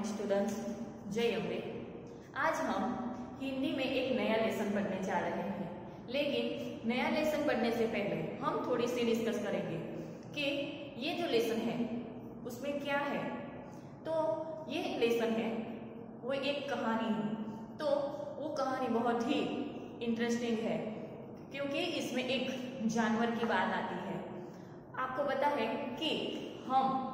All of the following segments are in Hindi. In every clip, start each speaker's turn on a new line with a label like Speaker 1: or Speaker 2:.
Speaker 1: मॉर्निंग स्टूडेंट्स जय अम्बे। आज हम हिंदी में एक नया लेसन पढ़ने जा रहे हैं। लेकिन नया लेसन पढ़ने से पहले हम थोड़ी सी डिस्कस करेंगे कि ये जो लेसन है, उसमें क्या है? तो ये लेसन है, वो एक कहानी है। तो वो कहानी बहुत ही इंटरेस्टिंग है, क्योंकि इसमें एक जानवर की बात आती है। आपको पता है कि हम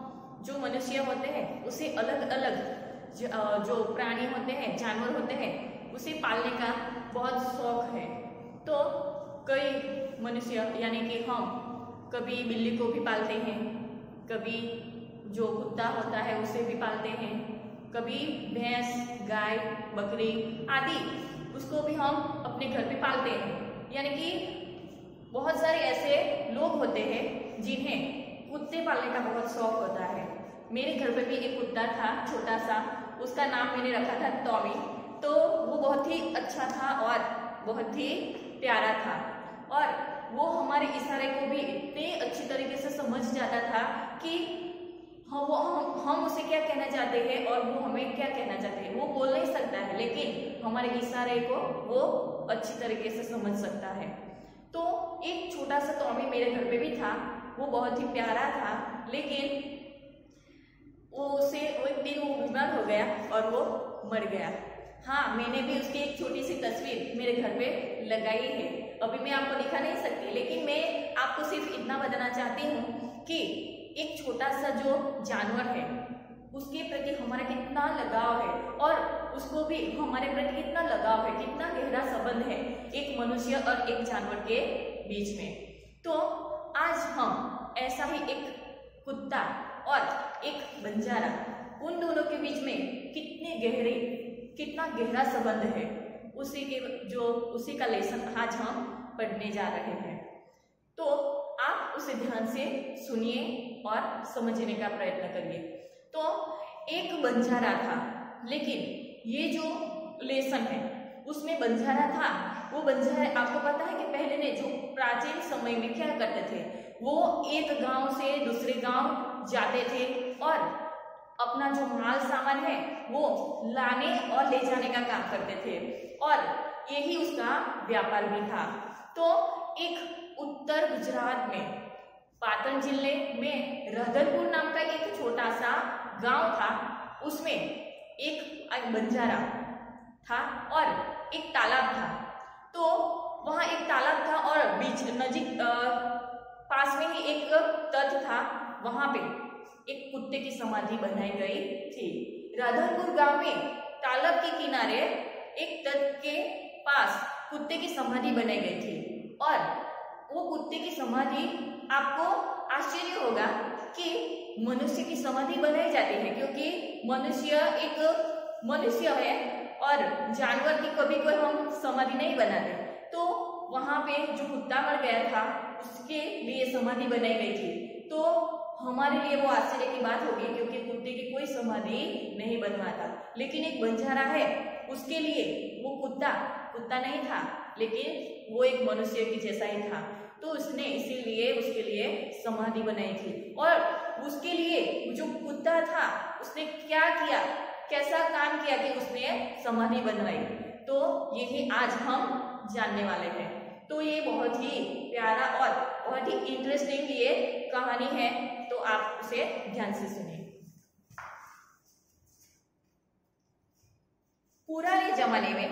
Speaker 1: जो मनुष्य होते हैं, उसे अलग अलग जो प्राणी होते हैं, जानवर होते हैं, उसे पालने का बहुत शौक है। तो कई मनुष्य, यानी कि हम, कभी बिल्ली को भी पालते हैं, कभी जो कुत्ता होता है, उसे भी पालते हैं, कभी भैंस, गाय, बकरी आदि, उसको भी हम अपने घर पे पालते हैं। यानी कि बहुत सारे ऐसे लोग होते हैं, जिन्हें कुत्ते पालने का बहुत शौक होता है। मेरे घर पे भी एक कुत्ता था, छोटा सा। उसका नाम मैंने रखा था टॉमी। तो वो बहुत ही अच्छा था और बहुत ही प्यारा था। और वो हमारे इशारे को भी इतने अच्छी तरीके से समझ जाता था कि हम वो हम, हम उसे क्या कहना चाहते हैं और वो हमें क्या कहना चाहते हैं। वो बोल नहीं सकता है लेकिन हमारे इशारे को वो अच्छी तरीके से समझ सकता है। तो एक छोटा सा टॉमी मेरे घर पे भी था। वो बहुत ही प्यारा था लेकिन वो उसे, वो एक दिन वो बीमार हो गया और वो मर गया। हाँ मैंने भी उसकी एक छोटी सी तस्वीर मेरे घर पे लगाई है। अभी मैं आपको दिखा नहीं सकती, लेकिन मैं आपको सिर्फ़ इतना बताना चाहती हूँ कि एक छोटा सा जो जानवर है, उसके प्रति हमारा कितना लगाव है और उसको भी हमारे प्रति कितना लगाव है, कितना गहरा संबंध है एक मनुष्य और एक जानवर के बीच में। तो आज हम ऐसा ही एक कुत्ता और एक बंजारा। उन दोनों के बीच में कितने गहरे, कितना गहरा संबंध है, उसी के जो, उसी का लेसन आज हम पढ़ने जा रहे हैं। तो आप उसे ध्यान से सुनिए और समझने का प्रयत्न करिए। तो एक बंजारा था, लेकिन ये जो लेसन है, उसमें बंजारा था। वो बंजारा, आपको पता है कि पहले ने जो प्राचीन समय में क्या करते थे, वो एक गाँव से दूसरे गाँव जाते थे और अपना जो माल सामान है, वो लाने और ले जाने का काम करते थे। और यही उसका व्यापार भी था। तो एक उत्तर गुजरात में पाटन ज़िले में रहदरपुर नाम का एक छोटा सा गाँव था। उसमें एक बंजारा था और एक तालाब था। तो वहाँ एक तालाब था और पास में ही एक तट था, वहाँ पे एक कुत्ते की समाधि बनाई गई थी। राधनपुर गाँव में तालाब के किनारे एक तट के पास कुत्ते की समाधि बनाई गई थी। और वो कुत्ते की समाधि, आपको आश्चर्य होगा कि मनुष्य की समाधि बनाई जाती है, क्योंकि मनुष्य एक मनुष्य है और जानवर की कभी कोई हम समाधि नहीं बनाते। तो वहाँ पे जो कुत्ता मर गया था उसके लिए समाधि बनाई गई थी। तो हमारे लिए वो आश्चर्य की बात होगी क्योंकि कुत्ते की कोई समाधि नहीं बनवाता। लेकिन एक बंजारा है, उसके लिए वो कुत्ता कुत्ता नहीं था, लेकिन वो एक मनुष्य की जैसा ही था। तो उसने इसीलिए उसके लिए समाधि बनाई थी। और उसके लिए जो कुत्ता था, उसने क्या किया? कैसा काम किया कि उसने समाधि बनवाई? तो यही आज हम जानने वाले हैं। तो ये बहुत ही प्यारा और बहुत ही इंटरेस्टिंग ये कहानी है तो आप उसे ध्यान से सुनिए। पुराने जमाने में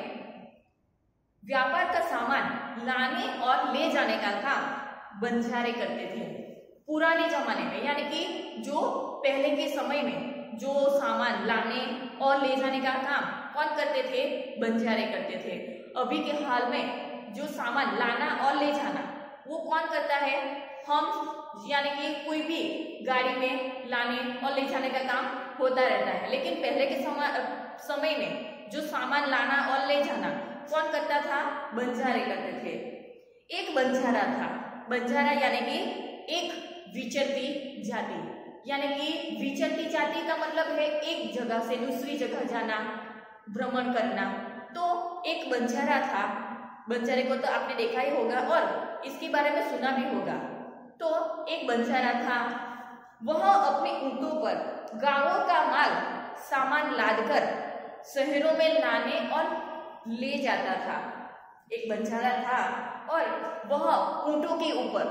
Speaker 1: व्यापार का सामान लाने और ले जाने का काम बंजारे करते थे। पुराने जमाने में, यानी कि जो पहले के समय में जो सामान लाने और ले जाने का काम कौन करते थे? बंजारे करते थे। अभी के हाल में जो सामान लाना और ले जाना, वो कौन करता है? हम, यानी कि कोई भी गाड़ी में लाने और ले जाने का काम होता रहता है। लेकिन पहले के समय समय में जो सामान लाना और ले जाना, कौन करता था? बंजारे करते थे। एक बंजारा था। बंजारा यानी कि एक विचरती जाति। यानी कि विचरती जाति का मतलब है एक जगह से दूसरी जगह जाना, भ्रमण करना। तो एक बंजारा था। बंजारे को तो आपने देखा ही होगा और इसके बारे में सुना भी होगा। तो एक बंजारा था, वह अपने ऊँटों पर गाँवों का माल, सामान लादकर शहरों में लाने और ले जाता था। एक बंजारा था और वह ऊंटों के ऊपर,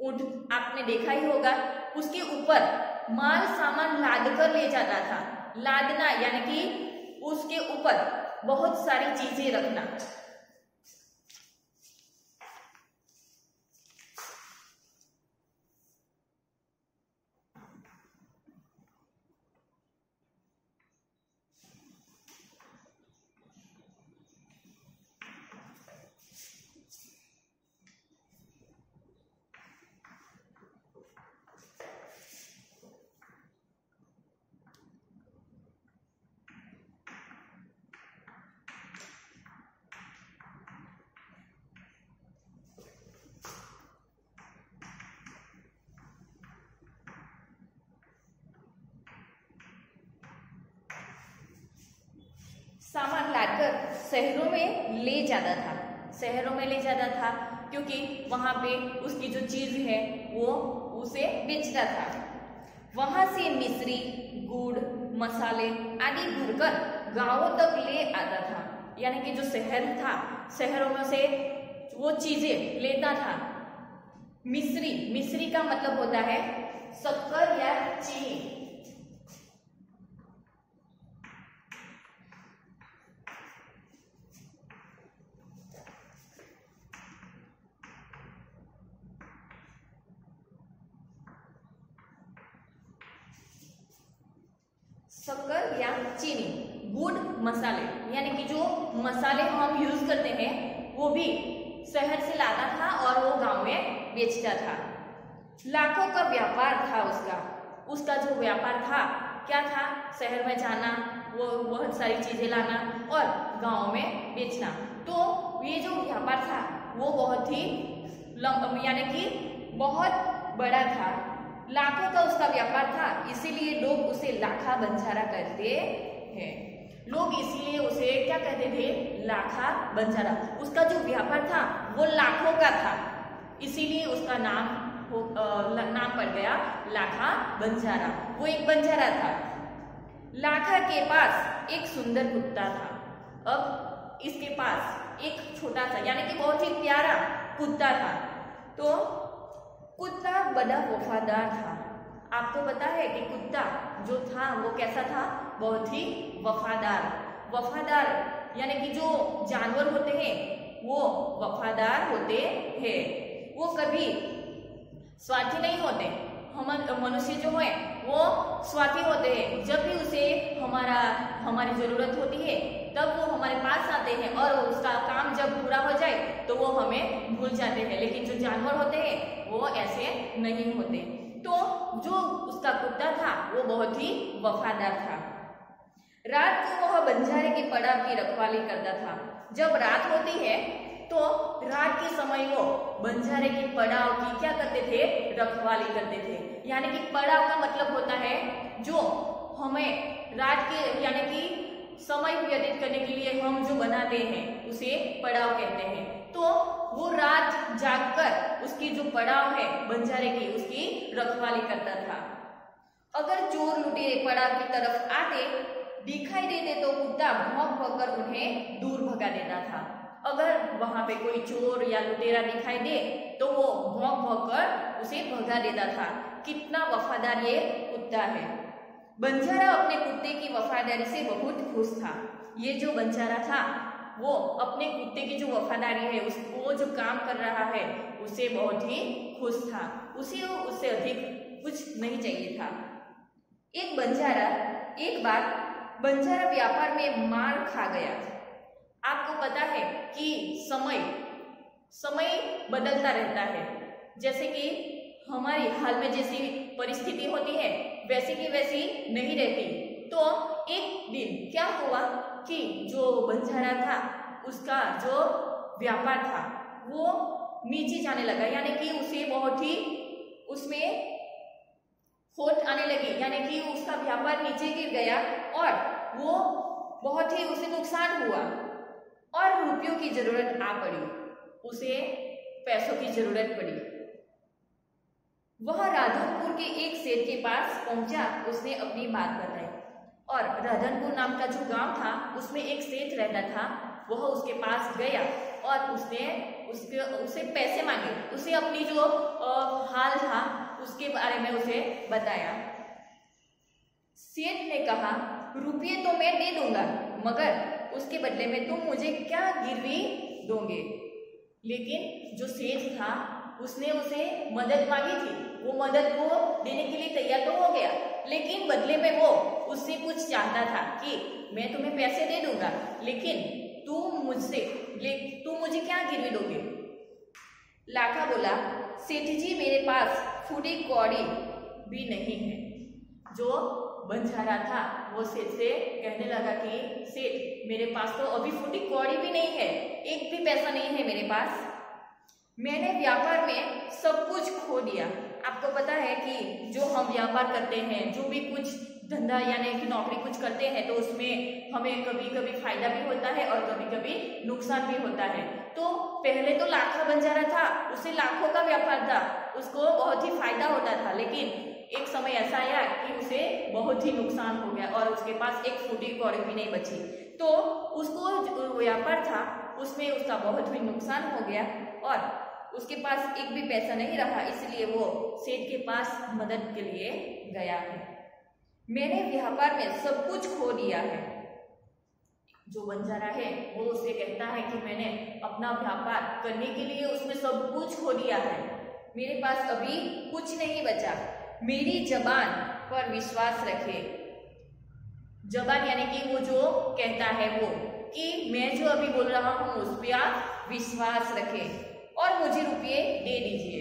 Speaker 1: ऊँट आपने देखा ही होगा, उसके ऊपर माल, सामान लाद कर ले जाता था। लादना यानी कि उसके ऊपर बहुत सारी चीज़ें रखना सामान लाकर शहरों में ले जाता था। शहरों में ले जाता था क्योंकि वहाँ पे उसकी जो चीज़ है, वो उसे बेचता था। वहाँ से मिश्री, गुड़, मसाले आदि भरकर गाँवों तक ले आता था। यानी कि जो शहर था, शहरों में से वो चीज़ें लेता था। मिश्री मिश्री का मतलब होता है शक्कर या चीनी शक्कर या चीनी गुड़ मसाले, यानी कि जो मसाले हम यूज़ करते हैं, वो भी शहर से लाता था और वो गाँव में बेचता था। लाखों का व्यापार था उसका। उसका जो व्यापार था, क्या था? शहर में जाना, वो बहुत सारी चीज़ें लाना और गाँव में बेचना। तो ये जो व्यापार था, वो बहुत ही यानी कि बहुत बड़ा था। लाखों का उसका व्यापार था, इसीलिए लोग उसे लाखा बंजारा कहते हैं। लोग इसीलिए उसे क्या कहते थे? लाखा बंजारा। उसका जो व्यापार था वो लाखों का था। इसीलिए उसका नाम हो आ, नाम पड़ गया लाखा बंजारा। वो एक बंजारा था। लाखा के पास एक सुंदर कुत्ता था। अब इसके पास एक छोटा सा यानी कि बहुत ही प्यारा कुत्ता था। तो कुत्ता बड़ा वफादार था। आपको पता है कि कुत्ता जो था वो कैसा था? बहुत ही वफादार। वफादार यानी कि जो जानवर होते हैं, वो वफादार होते हैं। वो कभी स्वार्थी नहीं होते। हम मनुष्य जो है, वो स्वार्थी होते हैं। जब भी उसे हमारा, हमारी ज़रूरत होती है, तब वो हमारे पास आते हैं और उसका काम जब पूरा हो जाए तो वो हमें भूल जाते हैं। लेकिन जो जानवर होते हैं, वो ऐसे नहीं होते। तो जो उसका कुत्ता था, वो बहुत ही वफादार था। रात को वह बंजारे के पड़ाव की रखवाली करता था। जब रात होती है तो रात के समय वो बंजारे के पड़ाव की क्या करते थे? रखवाली करते थे। यानी कि पड़ाव का मतलब होता है जो हमें रात के, यानी कि समय व्यतीत करने के लिए हम जो बनाते हैं, उसे पड़ाव कहते हैं। तो वो रात जागकर उसकी जो पड़ाव है, बंजारे की, उसकी रखवाली करता था। अगर चोर लुटेरे पड़ाव की तरफ़ आते दिखाई देते तो कुत्ता भौंक भौंक कर उन्हें दूर भगा देता था। अगर वहाँ पे कोई चोर या लुटेरा दिखाई दे तो वो भौंक भौंक कर उसे भगा देता था। कितना वफादार ये कुत्ता है। बंजारा अपने कुत्ते की वफादारी से बहुत खुश था। ये जो बंजारा था, वो अपने कुत्ते की जो वफादारी है, उस, वो जो काम कर रहा है, उसे बहुत ही खुश था। उसे, उससे अधिक कुछ नहीं चाहिए था। एक बंजारा एक बार बंजारा व्यापार में मार खा गया आपको पता है कि समय समय बदलता रहता है। जैसे कि हमारी हाल में जैसी परिस्थिति होती है, वैसी की वैसी नहीं रहती। तो एक दिन क्या हुआ कि जो बंजारा था, उसका जो व्यापार था, वो नीचे जाने लगा। यानी कि उसे बहुत ही उसमें खोट आने लगी। यानी कि उसका व्यापार नीचे गिर गया और वो बहुत ही, उसे नुकसान हुआ। और रुपयों की ज़रूरत आ पड़ी। उसे पैसों की ज़रूरत पड़ी। वह राधनपुर के एक सेठ के पास पहुँचा, उसने अपनी बात बताई। और राधनपुर नाम का जो गाँव था, उसमें एक सेठ रहता था। वह उसके पास गया और उसने उसके, उसे पैसे मांगे। उसे अपनी जो हाल था, उसके बारे में उसे बताया। सेठ ने कहा रुपये तो मैं दे दूँगा, मगर उसके बदले में तुम मुझे क्या गिरवी दोगे? लेकिन जो सेठ था, उसने उसे मदद मांगी थी। वो मदद को देने के लिए तैयार तो हो गया, लेकिन बदले में वो उससे कुछ चाहता था कि मैं तुम्हें पैसे दे दूँगा। लेकिन तुम मुझसे, ले, तुम मुझे क्या गिरवी दोगे? लाखा बोला, सेठ जी, मेरे पास फूटी कौड़ी भी नहीं है, जो बंजारा था, वो सेठ से कहने लगा कि, सेठ, मेरे पास तो अभी फूटी कौड़ी भी नहीं है, एक भी पैसा नहीं है मेरे पास। मैंने व्यापार में सब कुछ खो दिया। आपको पता है कि जो हम व्यापार करते हैं, जो भी कुछ धंधा यानी कि नौकरी कुछ करते हैं तो उसमें हमें कभी कभी फ़ायदा भी होता है और कभी कभी नुकसान भी होता है। तो पहले तो लाखों रहा था, उसे लाखों का व्यापार था, उसको बहुत ही फ़ायदा होता था, लेकिन एक समय ऐसा आया कि उसे बहुत ही नुकसान हो गया और उसके पास एक फूटी कौड़ी भी नहीं बची। तो उसको जो व्यापार था, उसमें उसका बहुत ही नुकसान हो गया और उसके पास एक भी पैसा नहीं रहा, इसलिए वो सेठ के पास मदद के लिए गया है। मैंने व्यापार में सब कुछ खो दिया है। जो बंजारा है, वो उसे कहता है कि मैंने अपना व्यापार करने के लिए उसमें सब कुछ खो दिया है। मेरे पास अभी कुछ नहीं बचा। मेरी जबान पर विश्वास रखे। जबान यानी कि वो जो कहता है वो, कि मैं जो अभी बोल रहा हूँ, उस पर आप विश्वास रखें और मुझे रुपये दे दीजिए।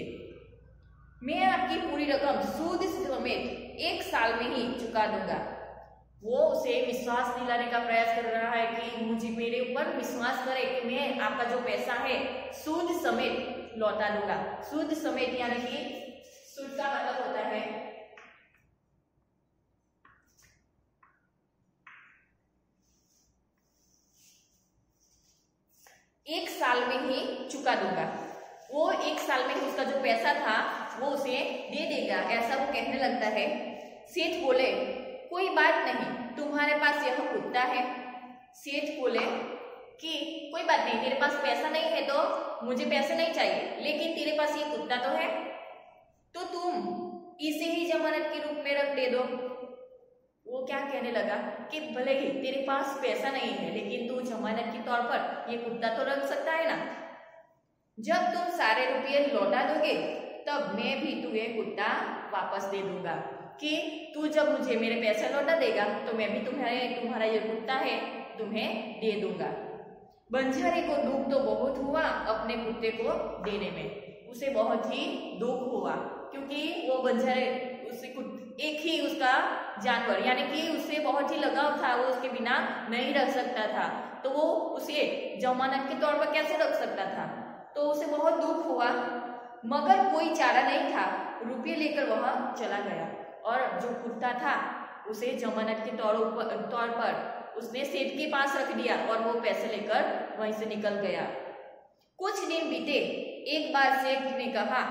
Speaker 1: मैं आपकी पूरी रकम सूद समेत एक साल में ही चुका दूँगा। वो उसे विश्वास दिलाने का प्रयास कर रहा है कि मुझे मेरे ऊपर विश्वास करे कि मैं आपका जो पैसा है सूद समेत लौटा दूँगा। सूद समेत यानी कि सूद का मतलब होता है। एक साल में ही चुका दूँगा। वो एक साल में उसका जो पैसा था, वो उसे दे देगा, ऐसा वो कहने लगता है। सेठ बोले, कोई बात नहीं, तुम्हारे पास यह कुत्ता है। सेठ बोले, कि कोई बात नहीं तेरे पास पैसा नहीं है तो मुझे पैसा नहीं चाहिए, लेकिन तेरे पास ये कुत्ता तो है। तो तुम इसे ही जमानत के रूप में रख दे। दो वो क्या कहने लगा कि भले ही तेरे पास पैसा नहीं है, लेकिन तू जमानत के तौर पर ये कुत्ता तो रख सकता है ना? जब तुम सारे रुपये लौटा दोगे, तब मैं भी तुम्हें कुत्ता वापस दे दूँगा कि तू जब मुझे मेरे पैसे लौटा देगा तो मैं भी तुम्हारे, तुम्हारा ये कुत्ता है, तुम्हें दे दूँगा। बंजारे को दुख तो बहुत हुआ अपने कुत्ते को देने में। उसे बहुत ही दुख हुआ। क्योंकि वो बंजारे उसे एक ही उसका जानवर, यानी कि उससे बहुत ही लगाव था वो उसके बिना नहीं रख सकता था। तो वो उसे जमानत के तौर पर कैसे रख सकता था? तो उसे बहुत दुख हुआ, मगर कोई चारा नहीं था। रुपये लेकर वह चला गया, और जो कुत्ता था, उसे जमानत के तौर पर तौर पर उसने सेठ के पास रख दिया, और वो पैसे लेकर वहीं से निकल गया। कुछ दिन बीते, एक बार सेठ ने कहा,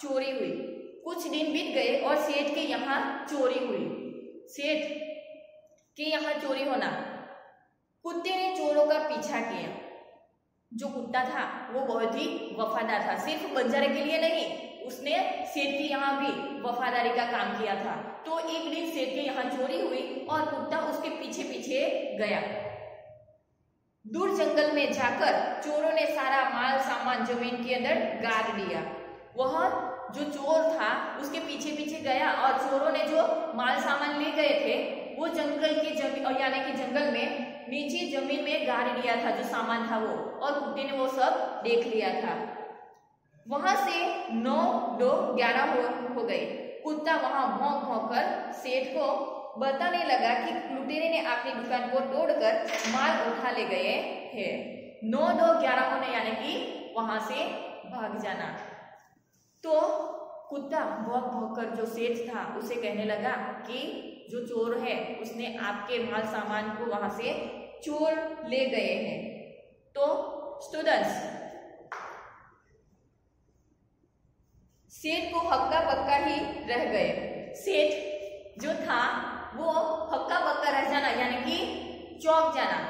Speaker 1: चोरी हुई। कुछ दिन बीत गए और सेठ के यहाँ चोरी हुई। सेठ, के यहाँ चोरी होना? कुत्ते ने चोरों का पीछा किया। जो कुत्ता था, वो बहुत ही वफादार था। सिर्फ़ बंजारे के लिए नहीं, उसने सेठ के यहाँ भी वफादारी का काम किया था। तो एक दिन सेठ के यहाँ चोरी हुई और कुत्ता उसके पीछे पीछे गया। दूर जंगल में जाकर चोरों ने सारा माल सामान ज़मीन के अंदर गाड़ दिया वह जो चोर था उसके पीछे पीछे गया और चोरों ने जो माल सामान ले गए थे वो जंगल के ज़मीन यानी कि जंगल में नीचे ज़मीन में गाड़ दिया था जो सामान था वो और कुत्ते ने वो सब देख लिया था। वहाँ से नौ दो ग्यारह हो, हो गए। कुत्ता वहाँ भौंक भौंक कर सेठ को बताने लगा कि लुटेरे ने अपनी दुकान को तोड़कर माल उठा ले गए हैं। नौ दो ग्यारह होने यानी कि वहाँ से भाग जाना। तो कुत्ता भौंक भौंक कर जो सेठ था, उसे कहने लगा कि जो चोर है, उसने आपके माल सामान को वहाँ से चोर ले गए हैं। तो स्टूडेंट्स सेठ को हक्का पक्का ही रह गए। सेठ जो था, वो हक्का पक्का रह जाना, यानी कि चौक जाना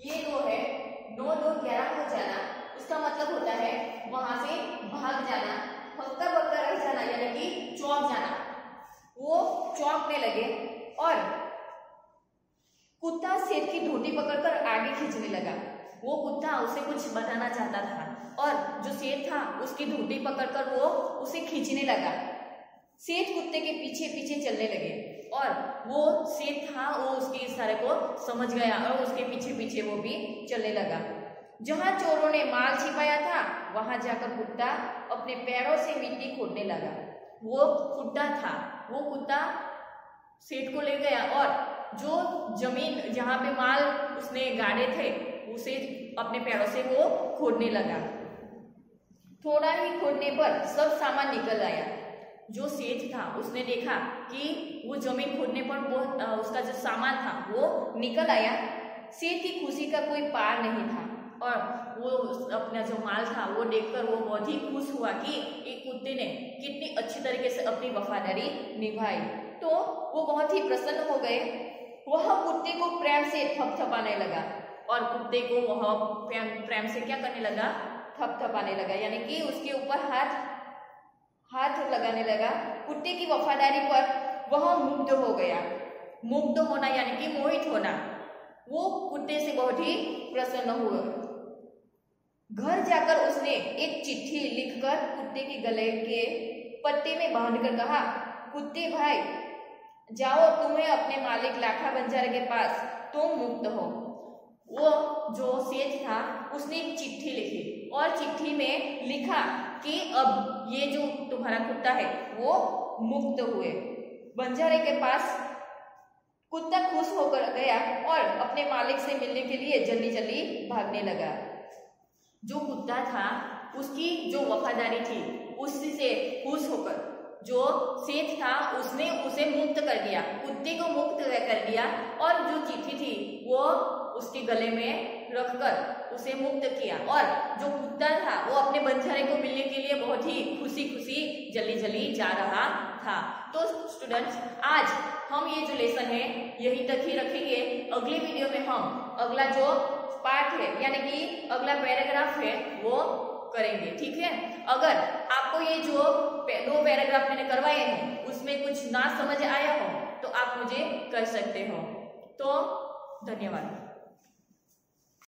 Speaker 1: ये दो है नौ दो ग्यारह हो जाना उसका मतलब होता है वहाँ से भाग जाना हक्का बक्का रह जाना यानी कि चौक जाना वो चौंकने लगे और कुत्ता सेब की धोती पकड़कर आगे खींचने लगा वो कुत्ता उसे कुछ बताना चाहता था और जो सेठ था उसकी धोती पकड़कर वो उसे खींचने लगा। सेठ कुत्ते के पीछे पीछे चलने लगे और वो सेठ था, वो उसके इशारे को समझ गया और उसके पीछे पीछे वो भी चलने लगा। जहाँ चोरों ने माल छिपाया था, वहाँ जाकर कुत्ता अपने पैरों से मिट्टी खोदने लगा। वो कुत्ता था, वो कुत्ता सेठ को ले गया और जो ज़मीन जहाँ पे माल उसने गाड़े थे, उसे अपने पैरों से वो खोदने लगा। थोड़ा ही खोदने पर सब सामान निकल आया। जो सेठ था, उसने देखा कि वो ज़मीन खोदने पर वो उसका जो सामान था, वो निकल आया। सेठ की खुशी का कोई पार नहीं था और वो अपना जो माल था, वो देखकर वो बहुत ही खुश हुआ कि एक कुत्ते ने कितनी अच्छी तरीके से अपनी वफादारी निभाई। तो वो बहुत ही प्रसन्न हो गए। वह कुत्ते को प्रेम से थपथपाने लगा और कुत्ते को वह प्रेम प्रेम से क्या करने लगा? थपथपाने लगा, यानी कि उसके ऊपर हाथ हाथ लगाने लगा। कुत्ते की वफादारी पर वह मुग्ध हो गया। मुग्ध होना, यानी कि मोहित होना, वो कुत्ते से बहुत ही प्रसन्न हुआ। घर जाकर उसने एक चिट्ठी लिखकर कुत्ते के गले के पत्ते में बांधकर कहा, कुत्ते भाई, जाओ, तुम्हें अपने मालिक लाखा बंजारे के पास तुम मुक्त हो। वो जो सेठ था, उसने चिट्ठी लिखी। और चिट्ठी में लिखा कि अब ये जो तुम्हारा कुत्ता है, वो मुक्त हुए। बंजारे के पास कुत्ता खुश होकर गया और अपने मालिक से मिलने के लिए जल्दी जल्दी भागने लगा। जो कुत्ता था, उसकी जो वफादारी थी उससे खुश होकर, जो सेठ था, उसने उसे मुक्त कर दिया। कुत्ते को मुक्त कर दिया और जो चिट्ठी थी, वो उसके गले में रखकर उसे मुक्त किया। और जो कुत्ता था, वो अपने बंजारे को मिलने के लिए बहुत ही खुशी खुशी जल्दी जल्दी जा रहा था। तो स्टूडेंट्स आज हम ये जो लेसन है, यही तक ही रखेंगे। अगले वीडियो में हम अगला जो पार्ट है, यानी कि अगला पैराग्राफ है, वो करेंगे। ठीक है? अगर आपको ये जो दो पैराग्राफ मैंने करवाए हैं, उसमें कुछ ना समझ आया हो तो आप मुझे कर सकते हो। तो धन्यवाद।